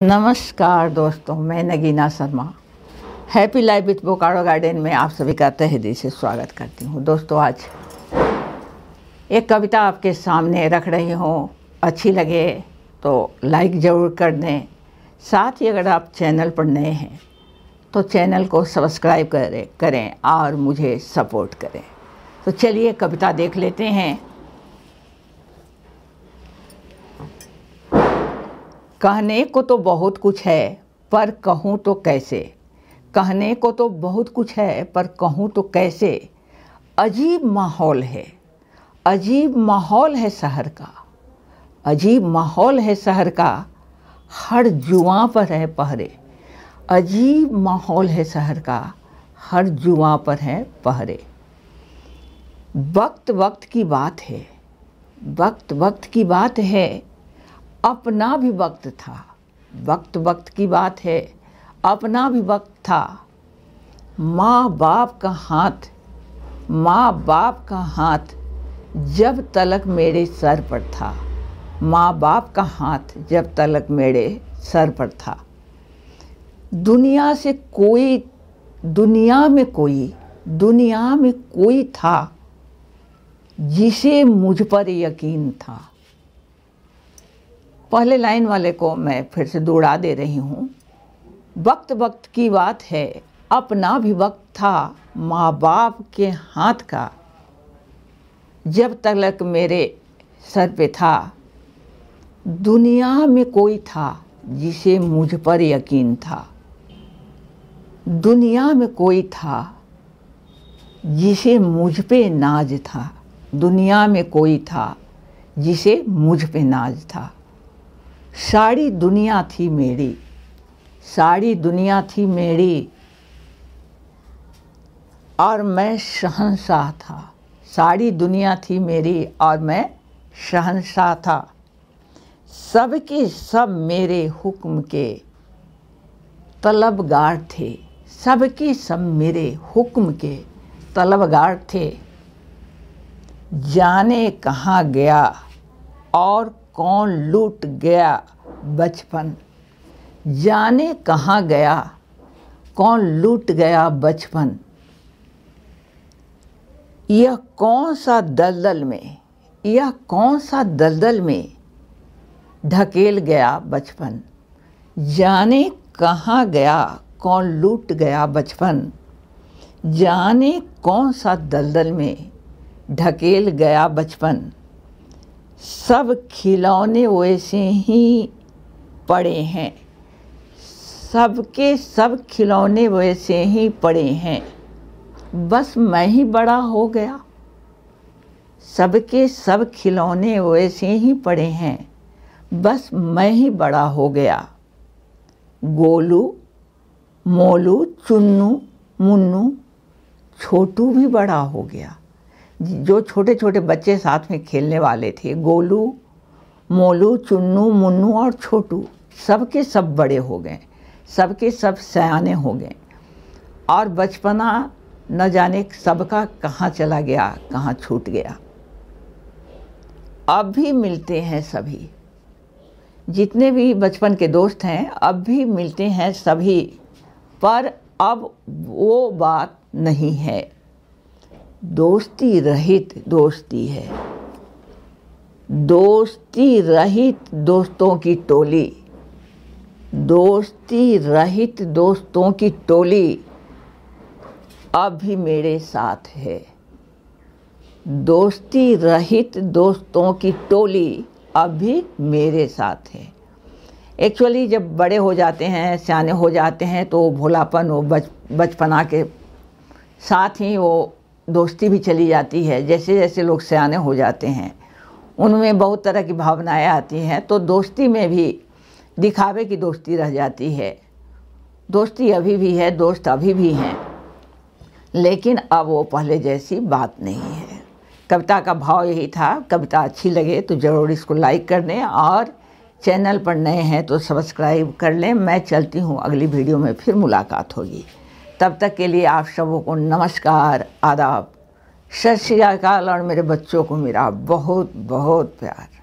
नमस्कार दोस्तों, मैं Nagina Sharma. Happy life with Bokaro garden में आप सभी का तहे दिल से स्वागत करती हूँ। दोस्तों, आज एक कविता आपके सामने रख रही हूँ। अच्छी लगे तो लाइक ज़रूर कर दें। साथ ही अगर आप चैनल पर नए हैं तो चैनल को सब्सक्राइब करें करें और मुझे सपोर्ट करें। तो चलिए कविता देख लेते हैं। कहने को तो बहुत कुछ है, पर कहूँ तो कैसे? कहने को तो बहुत कुछ है, पर कहूँ तो कैसे? अजीब माहौल है। अजीब माहौल है शहर का। अजीब माहौल है शहर का। हर जुआ पर है पहरे। अजीब माहौल है शहर का। हर जुआ पर है पहरे। वक्त वक्त की बात है। वक्त वक्त की बात है। अपना भी वक्त था। वक्त वक्त की बात है। अपना भी वक्त था। माँ बाप का हाथ माँ बाप का हाथ जब तलक मेरे सर पर था। माँ बाप का हाथ जब तलक मेरे सर पर था। दुनिया से कोई, दुनिया में कोई, दुनिया में कोई था जिसे मुझ पर यकीन था। पहले लाइन वाले को मैं फिर से दौड़ा दे रही हूँ। वक्त वक्त की बात है, अपना भी वक्त था माँ बाप के हाथ का। जब तलक मेरे सर पे था, दुनिया में कोई था जिसे मुझ पर यकीन था। दुनिया में कोई था जिसे मुझ पे नाज था। दुनिया में कोई था जिसे मुझ पे नाज था। सारी दुनिया थी मेरी। सारी दुनिया थी मेरी। और मैं शहनशाह था। सारी दुनिया थी मेरी और मैं शहनशाह था। सबके सब मेरे हुक्म के तलबगार थे। सबके सब मेरे हुक्म के तलबगार थे। जाने कहाँ गया और कौन लूट गया बचपन? जाने कहाँ गया? कौन लूट गया बचपन? यह कौन सा दलदल में, यह कौन सा दलदल में ढकेल गया बचपन? जाने कहाँ गया, कौन लूट गया बचपन? जाने कौन सा दलदल में ढकेल गया बचपन? सब खिलौने वैसे ही पड़े हैं। सबके सब खिलौने वैसे ही पड़े हैं। बस मैं ही बड़ा हो गया। सबके सब खिलौने वैसे ही पड़े हैं। बस मैं ही बड़ा हो गया। गोलू, मोलू, चुन्नू, मुन्नू, छोटू भी बड़ा हो गया। जो छोटे छोटे बच्चे साथ में खेलने वाले थे, गोलू, मोलू, चुन्नू, मुन्नू और छोटू, सबके सब बड़े हो गए, सबके सब सयाने हो गए। और बचपना न जाने सबका कहाँ चला गया, कहाँ छूट गया। अब भी मिलते हैं सभी। जितने भी बचपन के दोस्त हैं, अब भी मिलते हैं सभी। पर अब वो बात नहीं है। दोस्ती रहित दोस्ती है। दोस्ती रहित दोस्तों की टोली। दोस्ती रहित दोस्तों की टोली अब भी मेरे साथ है। दोस्ती रहित दोस्तों की टोली अब भी मेरे साथ है। एक्चुअली जब बड़े हो जाते हैं, सियाने हो जाते हैं तो भोलापन, वो बच, बचपना के साथ ही वो दोस्ती भी चली जाती है जैसे जैसे लोग सयाने हो जाते हैं, उनमें बहुत तरह की भावनाएँ आती हैं तो दोस्ती में भी दिखावे की दोस्ती रह जाती है। दोस्ती अभी भी है, दोस्त अभी भी हैं, लेकिन अब वो पहले जैसी बात नहीं है। कविता का भाव यही था, कविता अच्छी लगे तो ज़रूर इसको लाइक कर दें और चैनल पर नए हैं तो सब्सक्राइब कर लें। मैं चलती हूँ अगली वीडियो में फिर मुलाकात होगी। तब तक के लिए आप सबों को नमस्कार, आदाब। सत श्रीकाल और मेरे बच्चों को मेरा बहुत बहुत प्यार।